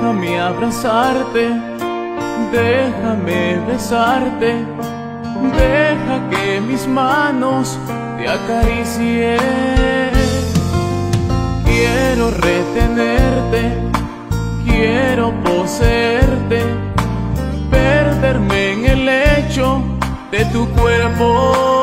déjame abrazarte, déjame besarte, deja que mis manos te acaricien. Quiero retenerte, quiero poseerte, perderme en el lecho de tu cuerpo